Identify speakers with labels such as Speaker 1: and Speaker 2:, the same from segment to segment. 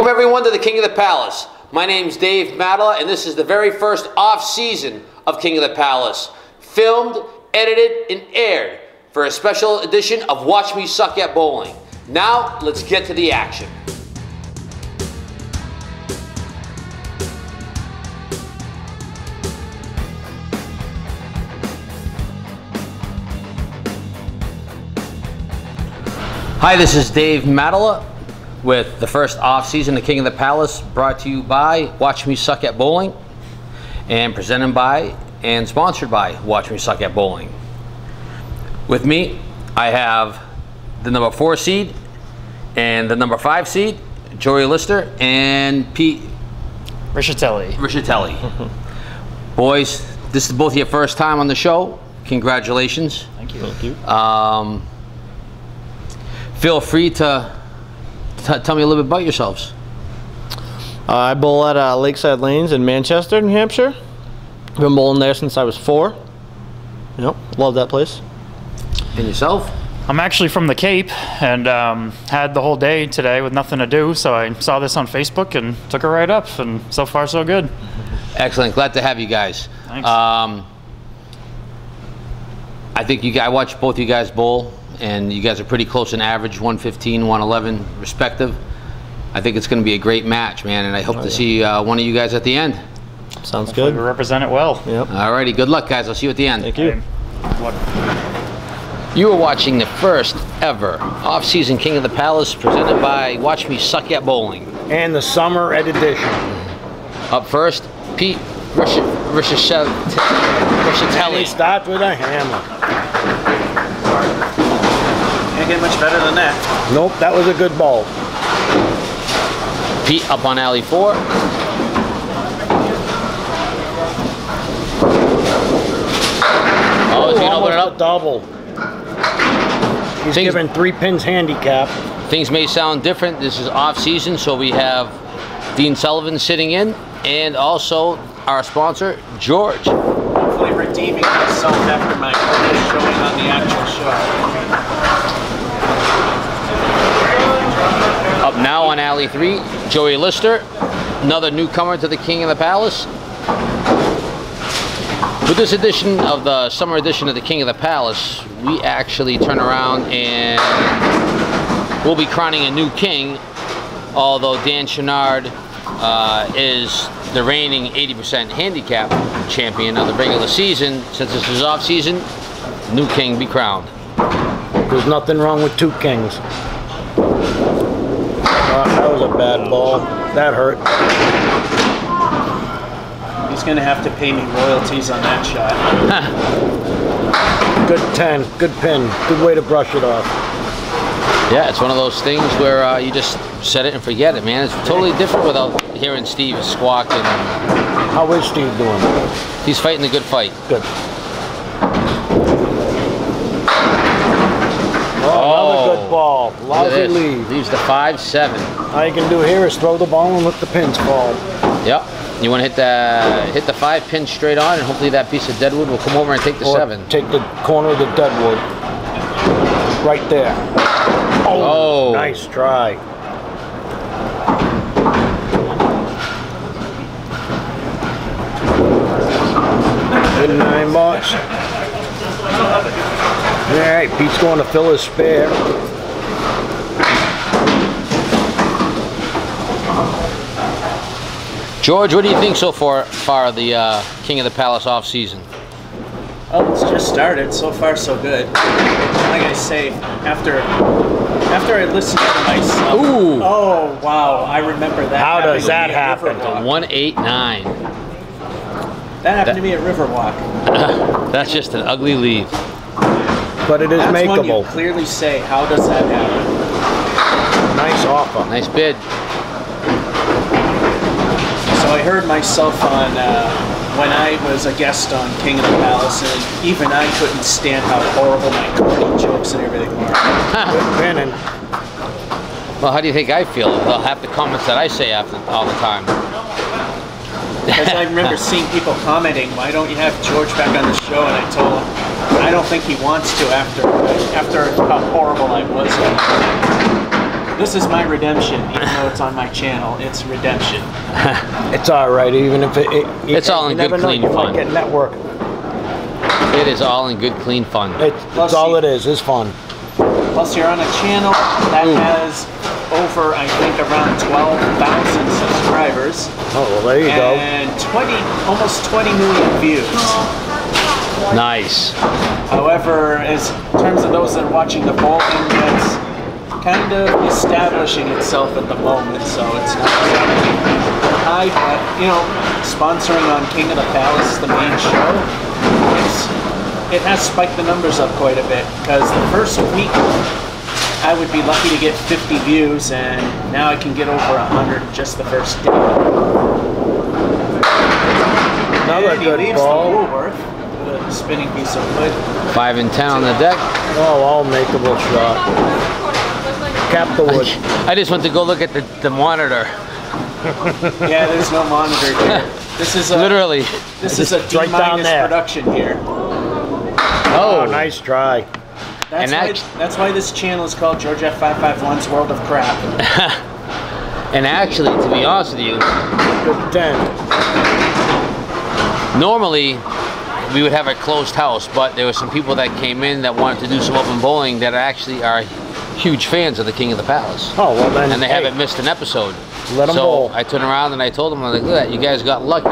Speaker 1: Welcome everyone to the King of the Palace. My name's Dave Matala, and this is the very first off season of King of the Palace. Filmed, edited, and aired for a special edition of Watch Me Suck at Bowling. Now, let's get to the action. Hi, this is Dave Matala with the first off season of King of the Palace brought to you by Watch Me Suck at Bowling and presented by and sponsored by Watch Me Suck at Bowling. With me, I have the number four seed and the number five seed, Joey Lister and Pete
Speaker 2: Richatelli.
Speaker 1: Richatelli. Boys, this is both your first time on the show. Congratulations.
Speaker 2: Thank you. Thank you.
Speaker 1: Um, feel free to t- tell me a little bit about yourselves.
Speaker 3: Uh, I bowl at uh, Lakeside Lanes in Manchester, New Hampshire. Been bowling there since I was four. Yep, love that place.
Speaker 1: And yourself?
Speaker 2: I'm actually from the Cape and um, had the whole day today with nothing to do, so I saw this on Facebook and took it right up, and so far so good.
Speaker 1: Excellent. Glad to have you guys.
Speaker 2: Thanks.
Speaker 1: Um, I think you guys, I watched both you guys bowl, and you guys are pretty close in average, 115, 111 respective. I think it's going to be a great match, man, and I hope to see uh, one of you guys at the end.
Speaker 3: Sounds
Speaker 2: We
Speaker 3: good.
Speaker 2: represent it well.
Speaker 3: Yep.
Speaker 1: All righty. good luck, guys. I'll see you at the end.
Speaker 3: Thank you.
Speaker 2: What?
Speaker 1: You are watching the first ever off-season King of the Palace presented by Watch Me Suck at Bowling.
Speaker 4: and the summer ed edition.
Speaker 1: Up first, Pete Rish- Richatelli.
Speaker 4: He
Speaker 1: Richatelli.
Speaker 4: starts with a hammer.
Speaker 5: Can't get much better than that.
Speaker 4: Nope, that was a good ball.
Speaker 1: Pete up on alley four. Oh, is he gonna open it up?
Speaker 4: double. He's
Speaker 1: Things-
Speaker 4: given three pins handicap.
Speaker 1: Things may sound different. This is off season, so we have Dean Sullivan sitting in, and also our sponsor, George.
Speaker 5: Hopefully redeeming myself after my first showing on the actual show.
Speaker 1: Now on alley three, Joey Lister, another newcomer to the King of the Palace. With this edition of the summer edition of the King of the Palace, we actually turn around and we'll be crowning a new king. Although Dan Chenard uh, is the reigning 80% handicap champion of the regular season, since this is off season, new king be crowned.
Speaker 4: There's nothing wrong with two kings. That was a bad ball. That hurt.
Speaker 5: He's gonna have to pay me royalties on that shot.
Speaker 4: Good 10. Good pin. Good way to brush it off.
Speaker 1: Yeah, it's one of those things where uh, you just set it and forget it, man. It's totally different without hearing Steve squawk and
Speaker 4: How is Steve doing?
Speaker 1: he's fighting the good fight.
Speaker 4: Good. Another oh. good ball. Lousy lead.
Speaker 1: Leaves the five seven.
Speaker 4: All you can do here is throw the ball and let the pins fall.
Speaker 1: Yep. You want to hit the hit the five pin straight on, and hopefully that piece of deadwood will come over and take the
Speaker 4: Or
Speaker 1: seven.
Speaker 4: take the corner of the deadwood. Right there.
Speaker 1: Oh. oh.
Speaker 4: Nice try. Good nine bucks. All right, Pete's going to fill his spare.
Speaker 1: George, what do you think so far far of the uh, King of the Palace off season?
Speaker 5: Oh, it's just started. So far, so good. Like I say, after after I listened to myself.
Speaker 1: Ooh.
Speaker 5: Oh wow, I remember that.
Speaker 4: How does that
Speaker 5: me
Speaker 4: happen?
Speaker 5: Riverwalk.
Speaker 1: One eight nine.
Speaker 5: That happened to me at Riverwalk.
Speaker 1: That's just an ugly lead.
Speaker 4: But it is
Speaker 5: That's when you
Speaker 4: makeable.
Speaker 5: clearly say, how does that happen?
Speaker 4: Nice offer.
Speaker 1: Nice bid.
Speaker 5: So I heard myself on uh, when I was a guest on King of the Palace, and even I couldn't stand how horrible my corny jokes and everything were.
Speaker 4: Good.
Speaker 1: Well, how do you think I feel? They'll have the comments that I say after all the time.
Speaker 5: Because I remember seeing people commenting, "Why don't you have George back on the show?" And I told him, "I don't think he wants to after after how horrible I was." This is my redemption, even though it's on my channel. It's redemption.
Speaker 4: It's all right, even if it. it you-
Speaker 1: It's all in good,
Speaker 4: never know,
Speaker 1: clean
Speaker 4: you might
Speaker 1: fun.
Speaker 4: Get network.
Speaker 1: It is all in good, clean fun.
Speaker 4: It's,
Speaker 5: Plus
Speaker 4: it's all
Speaker 5: you-
Speaker 4: it is. It's fun.
Speaker 5: Plus, you're on a channel that has over, I think, around 12,000 subscribers
Speaker 4: Oh well, there you go.
Speaker 5: and 20, almost 20 million views.
Speaker 1: Nice.
Speaker 5: However, as in terms of those that are watching the bowling, that's kind of establishing itself at the moment, so it's not exactly high, but you know, sponsoring on King of the Palace, the main show, it's, it has spiked the numbers up quite a bit because the first week I would be lucky to get 50 views, and now I can get over 100 just the first day.
Speaker 4: Another
Speaker 5: and
Speaker 4: good ball.
Speaker 5: the Woolworth with spinning piece of wood.
Speaker 1: Five in ten on the deck.
Speaker 4: Oh, all makeable shot. Cap the wood.
Speaker 1: I just went to go look at the, the monitor.
Speaker 5: Yeah, there's no monitor here. This is a
Speaker 1: Literally.
Speaker 5: This is a
Speaker 4: It's right down there.
Speaker 5: production here.
Speaker 1: Oh,
Speaker 4: Oh, nice try.
Speaker 5: That's
Speaker 1: And
Speaker 5: why, that's why this channel is called George F551's World of Crap.
Speaker 1: And actually, to be honest with you,
Speaker 4: Good ten.
Speaker 1: normally we would have a closed house, but there were some people that came in that wanted to do some open bowling that actually are huge fans of the King of the Palace.
Speaker 4: Oh well then.
Speaker 1: and they
Speaker 4: hey,
Speaker 1: haven't missed an episode.
Speaker 4: Let 'em
Speaker 1: so
Speaker 4: bowl.
Speaker 1: I turned around and I told them, I was like, look at that, you guys got lucky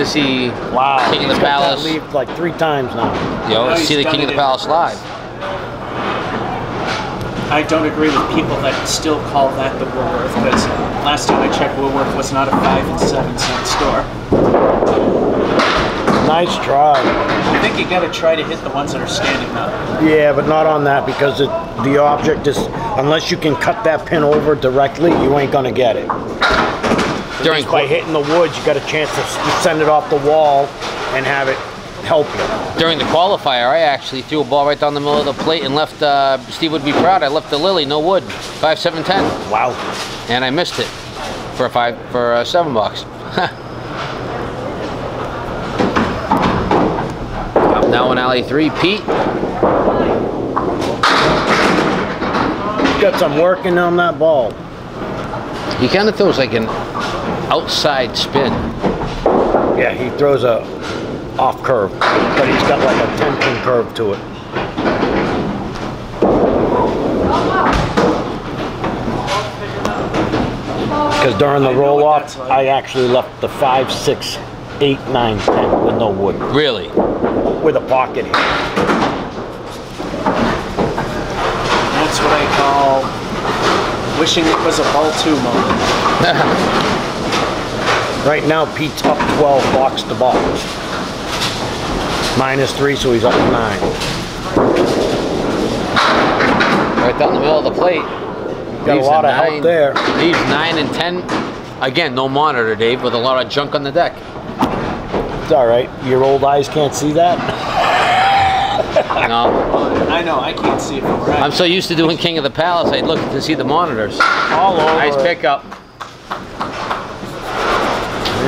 Speaker 1: to see
Speaker 4: Wow.
Speaker 1: King of the
Speaker 4: he's got that
Speaker 1: Palace,
Speaker 4: lead like three times now.
Speaker 1: you know,
Speaker 5: Now
Speaker 1: see the King of the Palace live.
Speaker 5: I don't agree with people that still call that the Woolworth because last time I checked, Woolworth was not a five and seven cent store.
Speaker 4: Nice try.
Speaker 5: I think you got to try to hit the ones that are standing up.
Speaker 4: Yeah, but not on that because it, the object is unless you can cut that pin over directly, you ain't gonna get it.
Speaker 1: During
Speaker 4: By hitting the wood, you got a chance to send it off the wall and have it help you.
Speaker 1: during the qualifier, I actually threw a ball right down the middle of the plate and left. Uh, Steve would be proud. I left the lily, no wood, five, seven, ten,
Speaker 4: Wow.
Speaker 1: and I missed it for a five for a seven bucks. now in alley three, Pete.
Speaker 4: Got some working on that ball.
Speaker 1: He kind of throws like an outside spin.
Speaker 4: Yeah, he throws a off curve, but he's got like a 10 pin curve to it. Because during the
Speaker 5: I
Speaker 4: roll off,
Speaker 5: like.
Speaker 4: I actually left the 5, 6, 8, 9, 10 with no wood,
Speaker 1: Really?
Speaker 4: with a pocket here.
Speaker 5: That's what I call wishing it was a ball two moment.
Speaker 4: Right now, Pete's up 12 box to box. Minus 3, so he's up 9.
Speaker 1: Right down the middle of the plate.
Speaker 4: Got a lot of
Speaker 1: nine-
Speaker 4: help there.
Speaker 1: Leaves nine and ten. Again, no monitor, Dave, with a lot of junk on the deck.
Speaker 4: It's all right. Your old eyes can't see that.
Speaker 1: No,
Speaker 5: I know, I can't see it from where I
Speaker 1: I'm so used to doing King of the Palace, I'd look to see the monitors.
Speaker 4: All over.
Speaker 1: Nice
Speaker 4: it.
Speaker 1: pickup.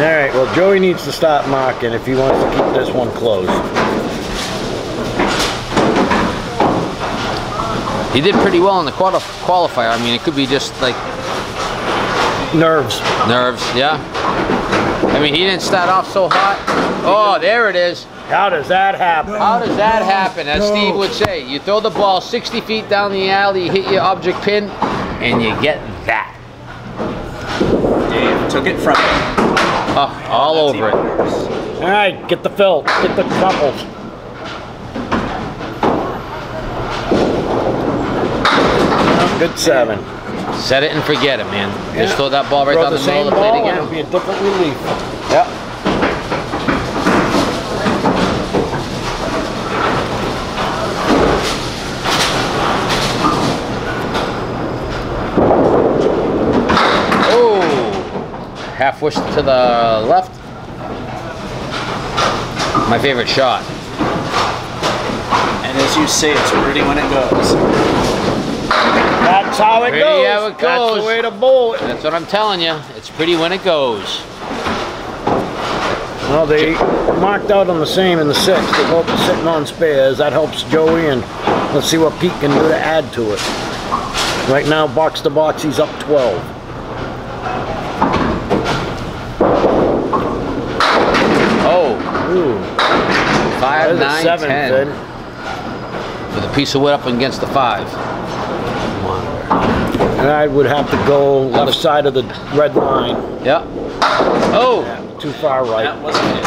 Speaker 4: All right. Well, Joey needs to stop mocking if he wants to keep this one closed.
Speaker 1: He did pretty well in the quali- qualifier. I mean, it could be just like
Speaker 4: Nerves.
Speaker 1: nerves, yeah. I mean, he didn't start off so hot. Oh, there it is.
Speaker 4: How does that happen?
Speaker 1: How does that happen? As Steve would say, you throw the ball 60 feet down the alley, you hit your object pin, and you get that.
Speaker 5: Dave took it from me.
Speaker 1: Oh, all
Speaker 5: That's
Speaker 1: over it.
Speaker 5: worse.
Speaker 4: All right. Get the fill. Get the couples. Good seven.
Speaker 1: Set it and forget it, man. Just throw that ball right
Speaker 4: Throw
Speaker 1: down
Speaker 4: the
Speaker 1: the middle
Speaker 4: same
Speaker 1: of the
Speaker 4: ball
Speaker 1: plate
Speaker 4: and
Speaker 1: again.
Speaker 4: it'll be a different relief.
Speaker 1: Yep. Oh, half whoosh to the left. My favorite shot.
Speaker 5: And as you say, it's pretty when it goes.
Speaker 4: That's how it
Speaker 1: Pretty
Speaker 4: goes.
Speaker 1: how it goes.
Speaker 4: That's the way to bowl it.
Speaker 1: That's what I'm telling you. It's pretty when it goes.
Speaker 4: Well, they marked out on the same in the six. They both are sitting on spares. That helps Joey, and let's see what Pete can do to add to it. Right now, box to box, he's up 12.
Speaker 1: Oh,
Speaker 4: Ooh,
Speaker 1: five,
Speaker 4: there's
Speaker 1: nine,
Speaker 4: a seven,
Speaker 1: ten.
Speaker 4: Finn.
Speaker 1: With a piece of wood up against the five.
Speaker 4: And I would have to go left side of the red line.
Speaker 1: Yep. Oh,
Speaker 4: Too far right.
Speaker 5: That wasn't it.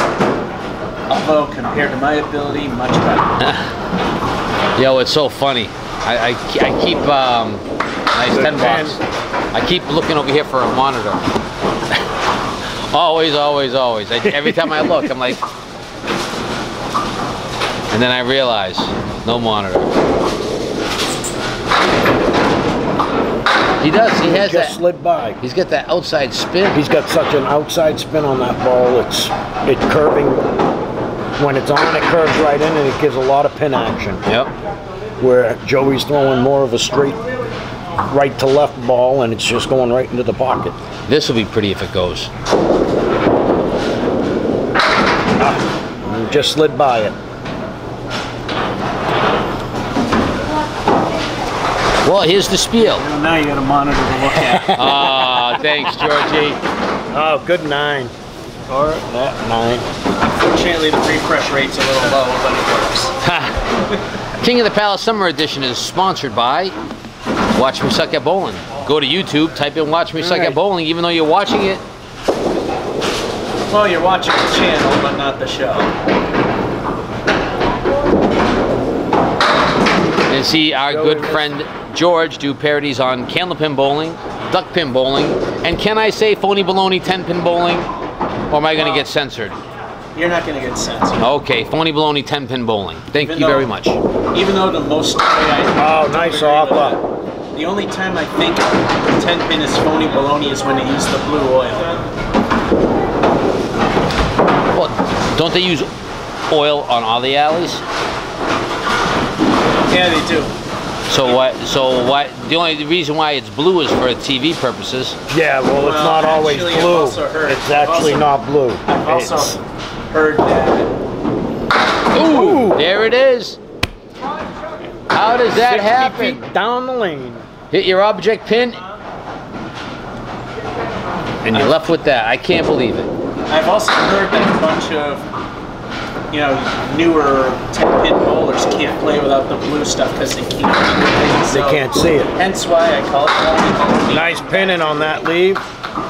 Speaker 5: Although compared to my ability, much better.
Speaker 1: yo, it's so funny. I, I, I keep, um, nice 10 bucks. I keep looking over here for a monitor. always, always, always. I, every time I look, I'm like, and then I realize, no monitor. He does. He has
Speaker 4: Just
Speaker 1: that.
Speaker 4: slid by.
Speaker 1: He's got that outside spin.
Speaker 4: He's got such an outside spin on that ball. It's it curving. When it's on, it curves right in, and it gives a lot of pin action.
Speaker 1: Yep.
Speaker 4: Where Joey's throwing more of a straight right to left ball, and it's just going right into the pocket.
Speaker 1: This will be pretty if it goes.
Speaker 4: Just slid by it.
Speaker 1: Well, here's the spiel.
Speaker 5: Well, now you got a monitor to look at.
Speaker 1: Ah, thanks, Georgie.
Speaker 4: Oh, good nine. Or that nine.
Speaker 5: Unfortunately, the refresh rate's a little low, but it works.
Speaker 1: King of the Palace Summer Edition is sponsored by Watch Me Suck at Bowling. Go to YouTube, type in Watch Me Suck at Bowling, even though you're watching it.
Speaker 5: Well, you're watching the channel, but not the show.
Speaker 1: And see our good friend George do parodies on candlepin bowling, duck pin bowling, and can I say phony baloney 10 pin bowling? Or am I going to get censored?
Speaker 5: You're not going to get censored.
Speaker 1: Okay, phony baloney 10 pin bowling. Thank
Speaker 5: Even
Speaker 1: you
Speaker 5: though-
Speaker 1: very much.
Speaker 5: Even though the most. I
Speaker 4: Oh, nice
Speaker 5: agree with
Speaker 4: offer.
Speaker 5: that. The only time I think 10 pin is phony baloney is when they use the blue oil.
Speaker 1: Well, don't they use oil on all the alleys?
Speaker 5: Yeah, they do.
Speaker 1: So what? So what? The only reason why it's blue is for TV purposes.
Speaker 4: Yeah, well, it's
Speaker 5: Well,
Speaker 4: not always
Speaker 5: actually, I've
Speaker 4: blue.
Speaker 5: also heard-
Speaker 4: It's
Speaker 5: I've
Speaker 4: actually
Speaker 5: also-
Speaker 4: not blue.
Speaker 5: I've also
Speaker 4: It's-
Speaker 5: heard that.
Speaker 1: Ooh, there it is. How does that happen?
Speaker 4: down the lane.
Speaker 1: Hit your object pin, and you're left with that. I can't believe it.
Speaker 5: I've also heard that a bunch of, you know, newer 10 pin can't play without the blue stuff because they can't see the.
Speaker 4: They
Speaker 5: So,
Speaker 4: can't see it.
Speaker 5: Hence why I call it phony.
Speaker 4: Nice pinning on that leave.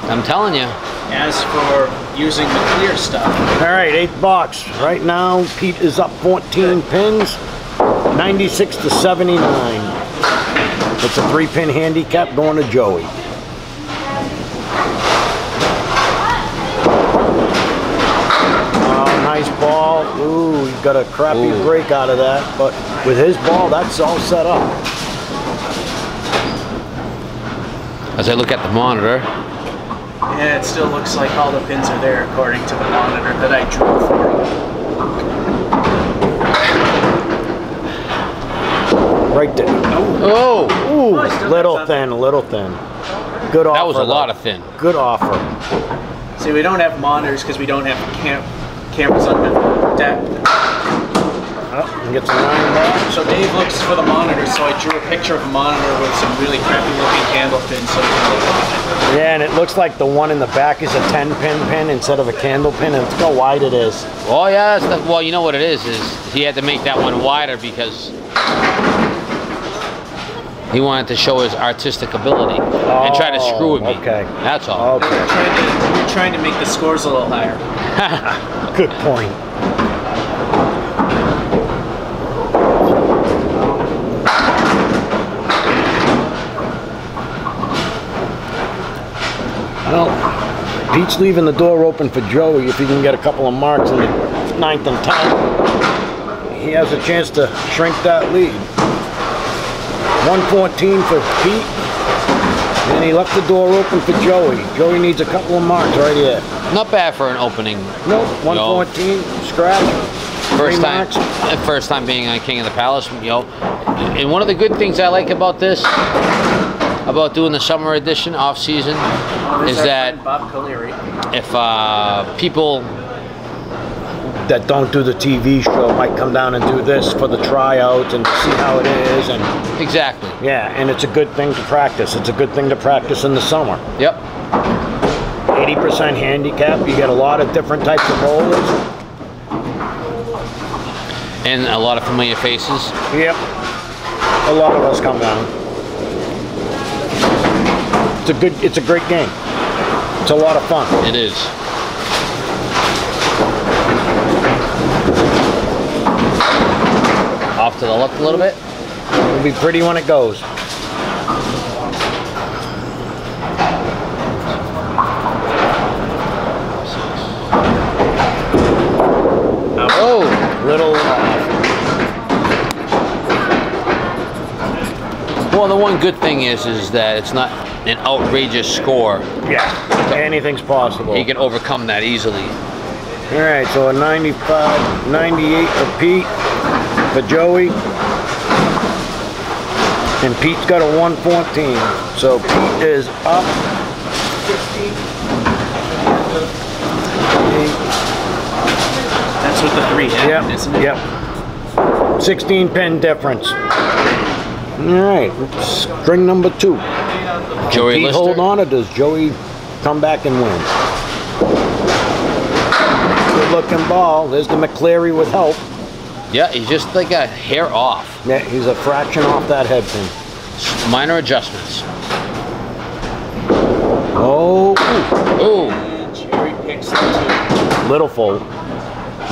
Speaker 1: I'm telling you.
Speaker 5: As for using the clear stuff,
Speaker 4: All right, eighth box. Right now, Pete is up 14 pins, 96 to 79. It's a three pin handicap going to Joey. Oh, nice ball. Ooh, he got a crappy
Speaker 1: Ooh.
Speaker 4: break out of that, but with his ball, that's all set up.
Speaker 1: As I look at the monitor,
Speaker 5: yeah, it still looks like all the pins are there according to the monitor that I drew for him.
Speaker 4: Right there.
Speaker 1: oh,
Speaker 4: Ooh,
Speaker 5: Oh, I still got
Speaker 4: little thin, little thin. Good offer.
Speaker 1: that was a
Speaker 4: though.
Speaker 1: lot of thin.
Speaker 4: Good offer.
Speaker 5: See, we don't have monitors because we don't have cam- cameras on the deck.
Speaker 4: Oh, and gets line back.
Speaker 5: So Dave looks for the monitor, so I drew a picture of a monitor with some really crappy looking candle pins so he can look at it.
Speaker 4: Yeah, and it looks like the one in the back is a 10 pin pin instead of a candle pin, and look how wide it is.
Speaker 1: Oh yeah, that's the, well, you know what it is? Is he had to make that one wider because he wanted to show his artistic ability and try to screw with me.
Speaker 4: Oh, okay.
Speaker 1: That's all.
Speaker 5: We're
Speaker 4: Okay,
Speaker 5: trying to, we're trying to make the scores a little higher.
Speaker 4: good point. Well, Pete's leaving the door open for Joey if he can get a couple of marks in the ninth and tenth. He has a chance to shrink that lead. 114 for Pete. And he left the door open for Joey. Joey needs a couple of marks right here.
Speaker 1: Not bad for an opening.
Speaker 4: Nope, 114, scratch.
Speaker 1: First
Speaker 4: Three
Speaker 1: time,
Speaker 4: marks.
Speaker 1: uh, first time being on King of the Palace, you know. And one of the good things I like about this, about doing the summer edition off season, is that
Speaker 5: Bob Caleri.
Speaker 1: if uh, people
Speaker 4: that don't do the TV show might come down and do this for the tryouts and see how it is. And
Speaker 1: Exactly.
Speaker 4: yeah, and it's a good thing to practice. It's a good thing to practice in the summer.
Speaker 1: Yep.
Speaker 4: 80% handicap. You get a lot of different types of bowlers.
Speaker 1: And a lot of familiar faces.
Speaker 4: Yep. A lot of us come down. It's a good. It's a great game. It's a lot of fun.
Speaker 1: It is. Off to the left a little bit.
Speaker 4: It'll be pretty when it goes.
Speaker 1: Oh,
Speaker 4: Little.
Speaker 1: Uh, well, the one good thing is, is that it's not an outrageous score.
Speaker 4: Yeah. Anything's possible.
Speaker 1: You can overcome that easily.
Speaker 4: All right, so a 95, 98 for Pete, for Joey. And Pete's got a 114. So Pete is up.
Speaker 5: That's with the three hand,
Speaker 4: Yep,
Speaker 5: isn't it?
Speaker 4: yep. 16 pin difference. All right, string number two.
Speaker 1: Joey
Speaker 4: Pete
Speaker 1: Lister.
Speaker 4: hold on, or does Joey come back and win? Good looking ball. There's the McCleary with help.
Speaker 1: Yeah, he's just like a hair off.
Speaker 4: Yeah, he's a fraction off that head pin.
Speaker 1: Minor adjustments.
Speaker 4: Oh,
Speaker 1: Ooh,
Speaker 5: And Jerry picks the
Speaker 4: little fold.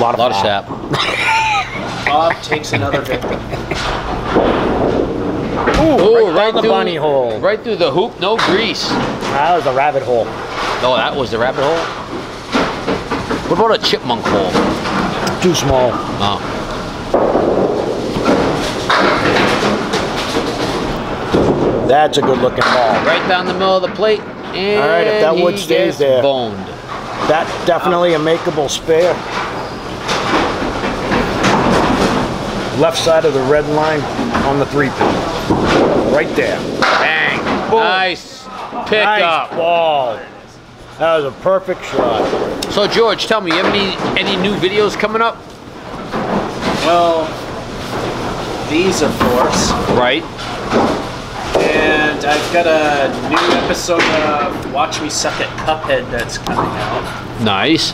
Speaker 4: Lot
Speaker 1: a
Speaker 4: of,
Speaker 1: lot of sap.
Speaker 5: Bob takes another victory.
Speaker 1: Ooh,
Speaker 4: right down the
Speaker 1: through,
Speaker 4: bunny hole.
Speaker 1: Right through the hoop, no grease.
Speaker 4: That was a rabbit hole.
Speaker 1: Oh, that was the rabbit hole? What about a chipmunk hole?
Speaker 4: Too small.
Speaker 1: Oh.
Speaker 4: That's a good looking ball.
Speaker 1: Right down the middle of the plate. And
Speaker 4: All right, if that wood
Speaker 1: he
Speaker 4: stays there.
Speaker 1: boned.
Speaker 4: That's definitely a makeable spare. Left side of the red line on the three pin. Right there.
Speaker 1: Bang.
Speaker 4: Boom.
Speaker 1: Nice pick
Speaker 4: nice
Speaker 1: up.
Speaker 4: ball. That was a perfect shot.
Speaker 1: So George, tell me, you have any any new videos coming up?
Speaker 5: Well, these, of course.
Speaker 1: Right.
Speaker 5: And I've got a new episode of Watch Me Suck at Cuphead that's coming out.
Speaker 1: Nice.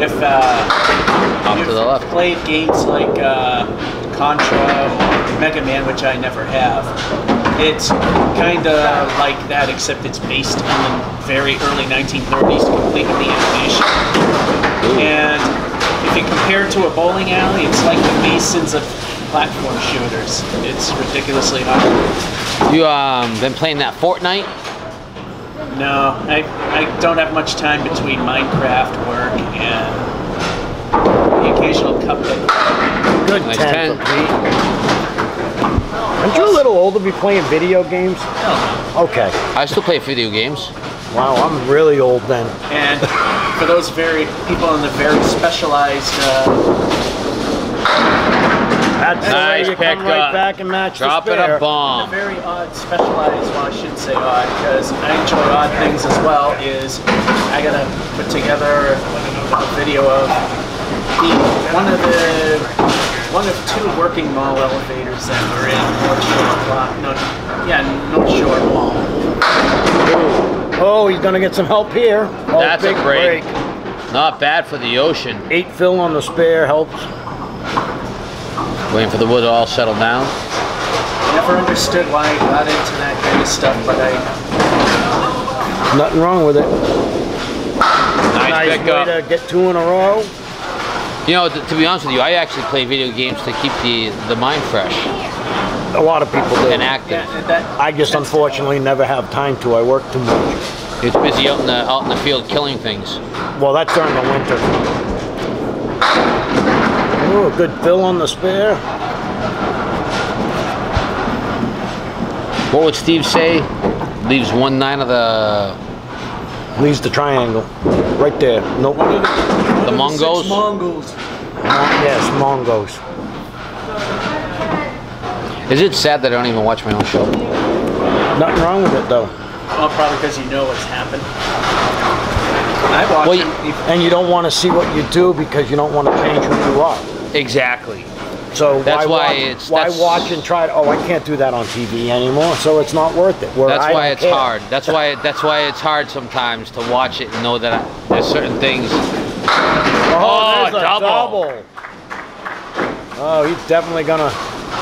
Speaker 5: If uh,
Speaker 1: Off
Speaker 5: you've
Speaker 1: to the left.
Speaker 5: played games like uh, Contra or Mega Man, which I never have, it's kind of like that, except it's based in the very early 1930s, complete with the animation. And if you compare it to a bowling alley, it's like the Masons of platform shooters. It's ridiculously hard.
Speaker 1: You um been playing that Fortnite?
Speaker 5: No, I, I don't have much time between Minecraft work and the occasional Cuphead.
Speaker 4: Good
Speaker 1: Nice
Speaker 4: 10
Speaker 1: 10.
Speaker 4: Aren't you a little old to be playing video games? No. Okay.
Speaker 1: I still play video games.
Speaker 4: Wow, I'm really old then.
Speaker 5: And for those very people in the very specialized, uh,
Speaker 4: That's the
Speaker 1: Nice
Speaker 4: way you come right
Speaker 1: up.
Speaker 4: back and match
Speaker 1: Drop
Speaker 4: the
Speaker 1: it
Speaker 4: spare.
Speaker 1: a bomb.
Speaker 5: very odd specialized, well I should say odd, because I enjoy odd things as well, is I gotta put together a video of the, one of the, one of two working mall elevators that were in North Shore Block, no, yeah, North Shore Mall.
Speaker 4: Oh, he's gonna get some help here. Oh,
Speaker 1: That's a
Speaker 4: big
Speaker 1: break. Not bad for the ocean.
Speaker 4: Eight fill on the spare helps.
Speaker 1: Waiting for the wood to all settle down.
Speaker 5: Never understood why I got into that kind of stuff, but I,
Speaker 4: Nothing wrong with it.
Speaker 1: Nice,
Speaker 4: Nice
Speaker 1: pick
Speaker 4: way
Speaker 1: up.
Speaker 4: to get two in a row.
Speaker 1: You know, to be honest with you, I actually play video games to keep the the mind fresh
Speaker 4: A lot of people do.
Speaker 1: and active.
Speaker 5: that, that
Speaker 4: I just unfortunately never have time to. I work too much.
Speaker 1: It's busy out in the out in the field killing things.
Speaker 4: Well, that's during the winter. Oh, good fill on the spare.
Speaker 1: What would Steve say? Leaves one nine of the
Speaker 4: Leaves the triangle. Right there. Nope.
Speaker 1: the Mongos.
Speaker 5: Mongols.
Speaker 4: Yes, Mongos.
Speaker 1: Is it sad that I don't even watch my own show?
Speaker 4: Nothing wrong with it though.
Speaker 5: Well, probably because you know what's happened. I watch
Speaker 1: Well, you-
Speaker 4: and you don't want to see what you do because you don't want to change who you are.
Speaker 1: Exactly.
Speaker 4: So
Speaker 1: That's
Speaker 4: why,
Speaker 1: why
Speaker 4: watch,
Speaker 1: it's-
Speaker 4: why
Speaker 1: that's-
Speaker 4: watch and try to? Oh, I can't do that on TV anymore, so it's not worth it. Where
Speaker 1: That's
Speaker 4: I
Speaker 1: why it's
Speaker 4: care.
Speaker 1: hard. That's why that's why it's hard sometimes to watch it and know that there's certain things.
Speaker 4: Oh,
Speaker 1: Oh,
Speaker 4: a
Speaker 1: double.
Speaker 4: double. Oh, he's definitely gonna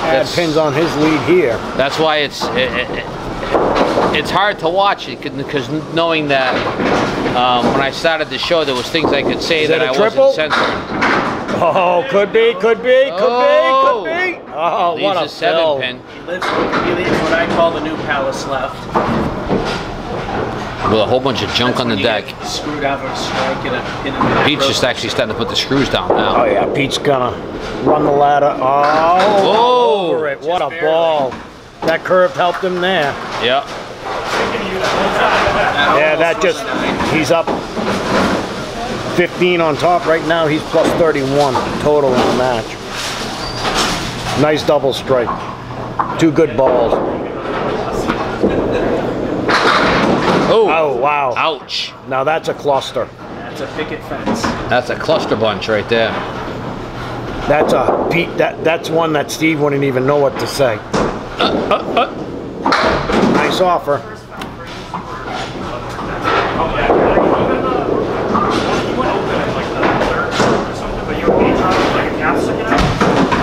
Speaker 4: add
Speaker 1: Yes.
Speaker 4: pins on his lead here.
Speaker 1: That's why it's it, it, it- it's hard to watch it because knowing that um, when I started the show there was things I could say
Speaker 4: Is
Speaker 1: that
Speaker 4: it a
Speaker 1: I wasn't censored.
Speaker 4: Oh, could be, could be, could
Speaker 1: Oh.
Speaker 4: be, could be. Oh,
Speaker 1: Leaves
Speaker 4: what a
Speaker 1: a seven
Speaker 4: fill.
Speaker 1: pin
Speaker 5: He lives, he leaves what I call the new palace left.
Speaker 1: with a whole bunch of junk
Speaker 5: That's
Speaker 1: on the deck.
Speaker 5: Screwed out of a strike in a, in a
Speaker 1: Pete's just actually starting to put the screws down now.
Speaker 4: Oh yeah, Pete's gonna run the ladder. Oh,
Speaker 1: Oh.
Speaker 4: over it. What a
Speaker 5: Just
Speaker 4: ball. That curve helped him there.
Speaker 1: Yep.
Speaker 4: Yeah, that just, he's up 15 on top right now. He's plus 31 total in the match. Nice double strike. Two good balls.
Speaker 1: Oh.
Speaker 4: Oh, wow.
Speaker 1: Ouch.
Speaker 4: Now that's a cluster.
Speaker 5: That's a picket fence.
Speaker 1: That's a cluster bunch right there.
Speaker 4: That's a Pete. That that's one that Steve wouldn't even know what to say. Uh, uh, uh. Nice offer.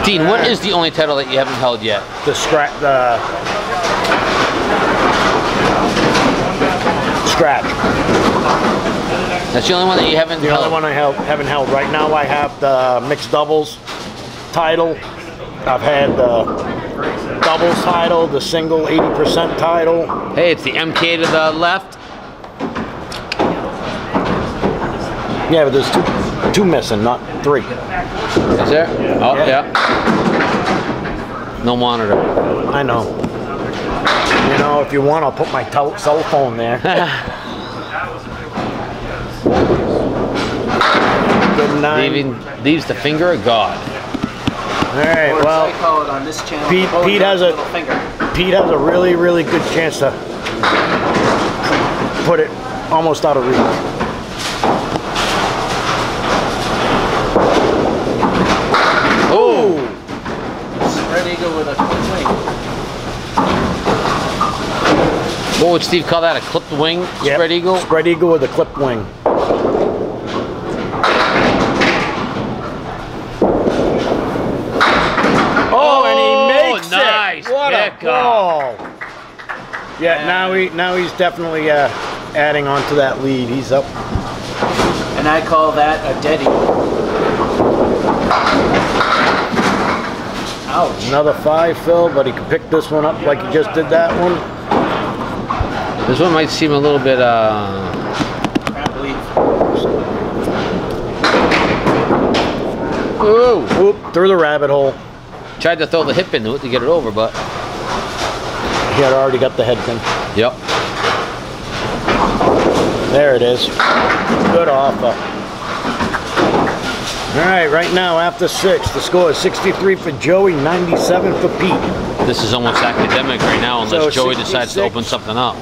Speaker 1: Dean, what is the only title that you haven't held yet?
Speaker 4: The scratch. The scratch.
Speaker 1: That's the only one that you haven't
Speaker 4: The
Speaker 1: held.
Speaker 4: only one I held, haven't held. Right now, I have the mixed doubles title. I've had the doubles title, the single 80% title.
Speaker 1: Hey, it's the MK to the left.
Speaker 4: Yeah, but there's two, two missing, not three.
Speaker 1: Is there? Oh,
Speaker 4: Yeah.
Speaker 1: yeah. No monitor.
Speaker 4: I know. You know, if you want, I'll put my cell phone there. Good night.
Speaker 1: Leaving, leaves the finger of God.
Speaker 4: All right,
Speaker 5: Or as I
Speaker 4: well,
Speaker 5: call it on this channel,
Speaker 4: Pete- Pete has a-
Speaker 5: finger.
Speaker 4: Pete has a really, really good chance to put it almost out of reach.
Speaker 1: Oh!
Speaker 5: Spread eagle with a quick wing.
Speaker 1: What would Steve call that? A clipped wing
Speaker 4: Yep.
Speaker 1: spread eagle?
Speaker 4: Spread eagle with a clipped wing. Oh, and he makes
Speaker 1: nice
Speaker 4: it! What a
Speaker 1: pickup.
Speaker 4: ball! Yeah, now he now he's definitely uh, adding on to that lead. He's up.
Speaker 5: And I call that a dead eagle. Ouch.
Speaker 4: Another five, fill, but he can pick this one up like he just did that one.
Speaker 1: This one might seem a little bit, uh, ooh.
Speaker 4: Oop, through the rabbit hole.
Speaker 1: Tried to throw the hip into it to get it over, but,
Speaker 4: He had already got the head pin.
Speaker 1: yep.
Speaker 4: There it is. Good offer. All right, right now after six, the score is 63 for Joey, 97 for Pete.
Speaker 1: This is almost academic right now unless
Speaker 4: So
Speaker 1: Joey decides to open something up.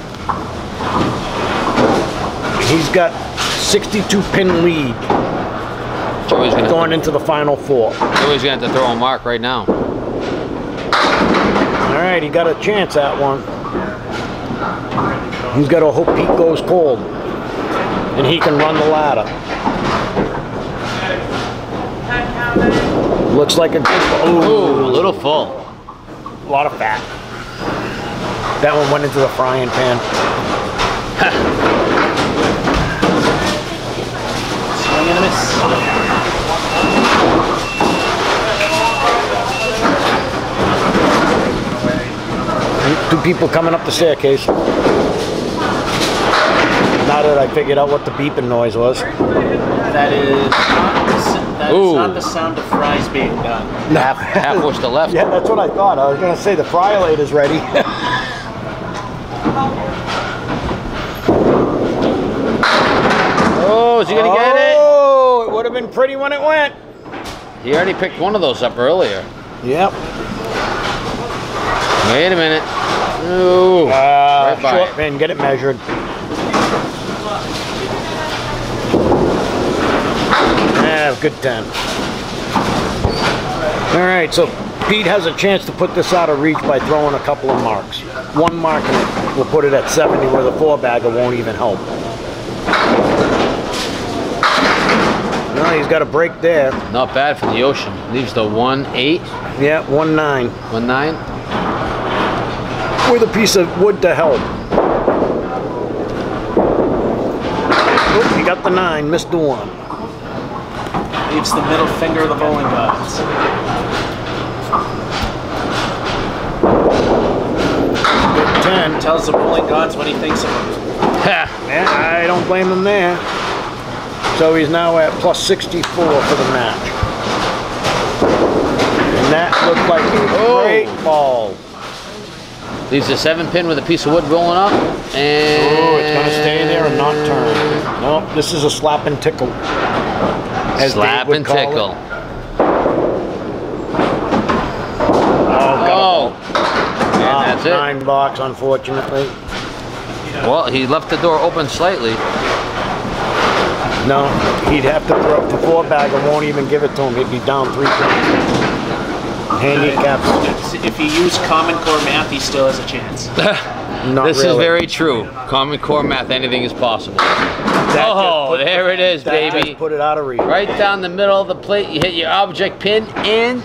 Speaker 4: He's got 62 pin lead
Speaker 1: Joey's gonna,
Speaker 4: going into the final four.
Speaker 1: Joey's gonna have to throw a mark right now.
Speaker 4: All right, he got a chance at one. He's got to hope Pete goes cold, and he can run the ladder. Looks like a good.
Speaker 1: Ooh,
Speaker 4: Ooh,
Speaker 1: a little full.
Speaker 4: a lot of fat. That one went into the frying pan.
Speaker 5: Swing and a miss.
Speaker 4: Two people coming up the staircase. Now that I figured out what the beeping noise was.
Speaker 5: That is not the, that is not the sound of fries being done.
Speaker 1: Half, half push to left.
Speaker 4: Yeah, that's what I thought. I was gonna say the fry light is ready.
Speaker 1: Oh, is he gonna get it?
Speaker 4: Oh, it would have been pretty when it went.
Speaker 1: He already picked one of those up earlier.
Speaker 4: Yep.
Speaker 1: Wait a minute. Ooh.
Speaker 4: Uh,
Speaker 1: Right
Speaker 4: short pin, get it measured. Yeah, good 10. All right, so Pete has a chance to put this out of reach by throwing a couple of marks. One mark and it will put it at 70 where the four bagger won't even help. No, he's got a break there.
Speaker 1: Not bad for the ocean. Leaves the one eight,
Speaker 4: Yeah, one nine.
Speaker 1: one nine.
Speaker 4: With a piece of wood to help. Oop, he got the nine, missed the one.
Speaker 5: Leaves the middle finger of the bowling gods.
Speaker 4: Good 10.
Speaker 5: Tells the bowling gods what he thinks of him.
Speaker 1: Ha!
Speaker 4: Yeah, I don't blame him there. So he's now at plus 64 for the match. And that looked like a
Speaker 1: Oh.
Speaker 4: great ball.
Speaker 1: Leaves a seven pin with a piece of wood rolling up, and
Speaker 4: Oh, it's gonna stay there and not turn. No, this is a slap and tickle. as
Speaker 1: Slap and
Speaker 4: call it.
Speaker 1: tickle.
Speaker 4: Oh,
Speaker 1: Oh, and
Speaker 4: Ah,
Speaker 1: that's it.
Speaker 4: Nine box, unfortunately.
Speaker 1: Well, he left the door open slightly.
Speaker 4: No, he'd have to throw up the four bagger won't even give it to him. He'd be down three points. Handicaps,
Speaker 5: If you use Common Core math, he still has a chance.
Speaker 4: not
Speaker 1: this is very true. Common Core math, anything is possible.
Speaker 4: That
Speaker 1: Oh,
Speaker 4: put-
Speaker 1: there it is,
Speaker 4: that
Speaker 1: baby.
Speaker 4: put it out of reach.
Speaker 1: Right down the middle of the plate, you hit your object pin, and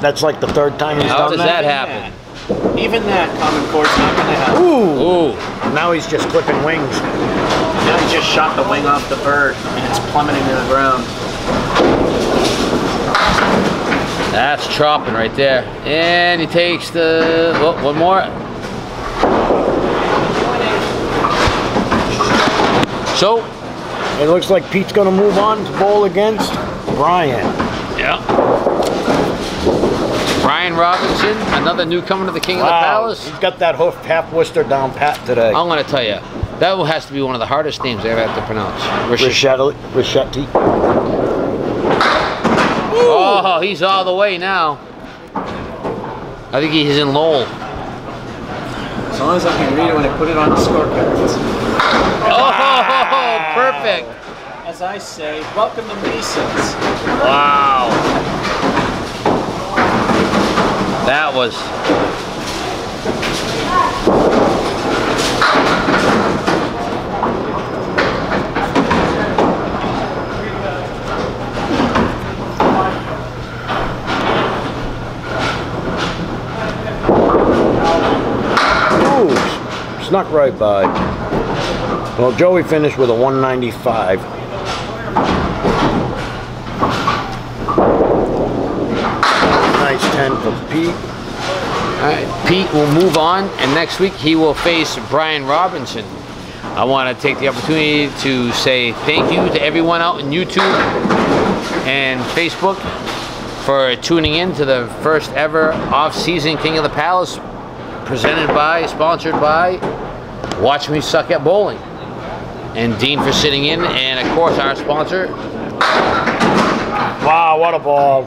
Speaker 4: That's like the third time he's done. that.
Speaker 1: How does
Speaker 4: that.
Speaker 1: that happen?
Speaker 5: Even that Common Core's not going to help.
Speaker 4: Ooh!
Speaker 1: ooh,
Speaker 4: Now he's just clipping wings.
Speaker 5: Now he just shot the wing off the bird, and it's plummeting to the ground.
Speaker 1: That's chopping right there. And he takes the oh, one more. So,
Speaker 4: It looks like Pete's gonna move on to bowl against Brian.
Speaker 1: yeah. Brian Robinson, another newcomer to the King of the
Speaker 4: Wow,
Speaker 1: Palace.
Speaker 4: he's got that hoof half Worcester down pat today.
Speaker 1: I'm gonna tell you, that has to be one of the hardest names I ever have to pronounce. Rishi-
Speaker 4: Richetti.
Speaker 1: Oh, he's all the way now. I think he's in Lowell.
Speaker 5: As long as I can read it when I put it on the scorecards.
Speaker 1: Oh, perfect.
Speaker 5: As I say, welcome to Masons.
Speaker 1: Wow. That was.
Speaker 4: Ooh, snuck right by. Well, Joey finished with a 195. Nice 10 for Pete.
Speaker 1: All right, Pete will move on, and next week he will face Brian Robinson. I want to take the opportunity to say thank you to everyone out in YouTube and Facebook for tuning in to the first ever off-season King of the Palace, presented by, sponsored by Watch Me Suck at Bowling, and Dean for sitting in, and of course our sponsor,
Speaker 4: Wow, what a ball.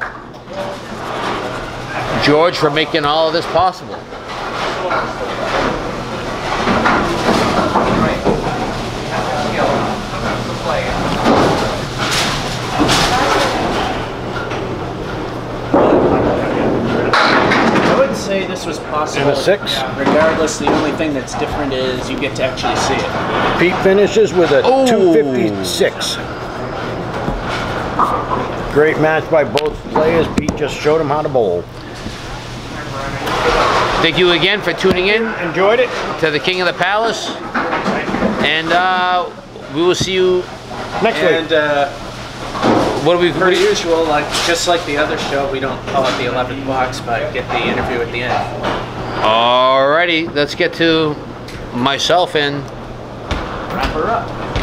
Speaker 1: George, for making all of this possible.
Speaker 5: I would say this was possible.
Speaker 4: And a six.
Speaker 5: Regardless, the only thing that's different is you get to actually see it.
Speaker 4: Pete finishes with a
Speaker 1: Oh.
Speaker 4: 256. Great match by both players. Pete just showed him how to bowl.
Speaker 1: Thank you again for tuning in
Speaker 4: Enjoyed it?
Speaker 1: to the King of the Palace, and uh, we will see you.
Speaker 4: Next
Speaker 5: And
Speaker 4: week.
Speaker 5: uh,
Speaker 1: What do we?
Speaker 5: per usual, like just like the other show, we don't call it the 11th box, but get the interview at the end.
Speaker 1: Alrighty, let's get to myself and
Speaker 5: Wrap her up.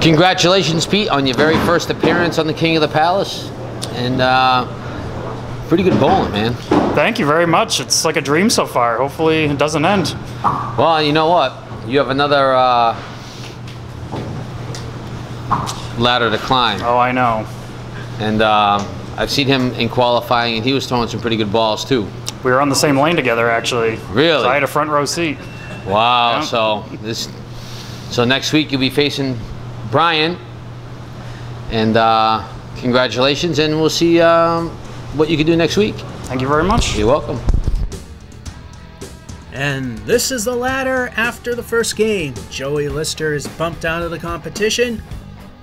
Speaker 1: congratulations, Pete, on your very first appearance on the King of the Palace, and uh, pretty good bowling, man.
Speaker 2: Thank you very much. It's like a dream so far. Hopefully it doesn't end.
Speaker 1: Well, you know what? You have another uh, ladder to climb,
Speaker 2: Oh, I know.
Speaker 1: and um, I've seen him in qualifying, and he was throwing some pretty good balls too.
Speaker 2: We were on the same lane together, actually.
Speaker 1: Really?
Speaker 2: So I had a front row seat.
Speaker 1: Wow.
Speaker 2: Yeah.
Speaker 1: So this, so next week you'll be facing Brian. And uh, congratulations, and we'll see um, what you can do next week.
Speaker 2: Thank you very much.
Speaker 1: You're welcome.
Speaker 5: And this is the ladder after the first game. Joey Lister is bumped out of the competition,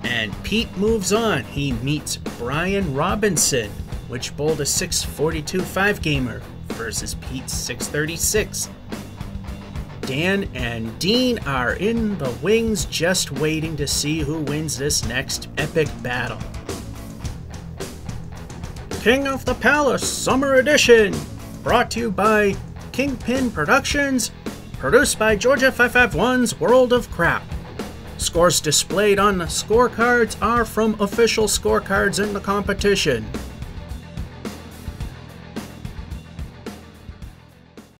Speaker 5: and Pete moves on. He meets Brian Robinson, which bowled a 642 5 gamer versus Pete's 636. Dan and Dean are in the wings just waiting to see who wins this next epic battle. King of the Palace Summer Edition, brought to you by Kingpin Productions, produced by Georgef551's World of Crap. Scores displayed on the scorecards are from official scorecards in the competition.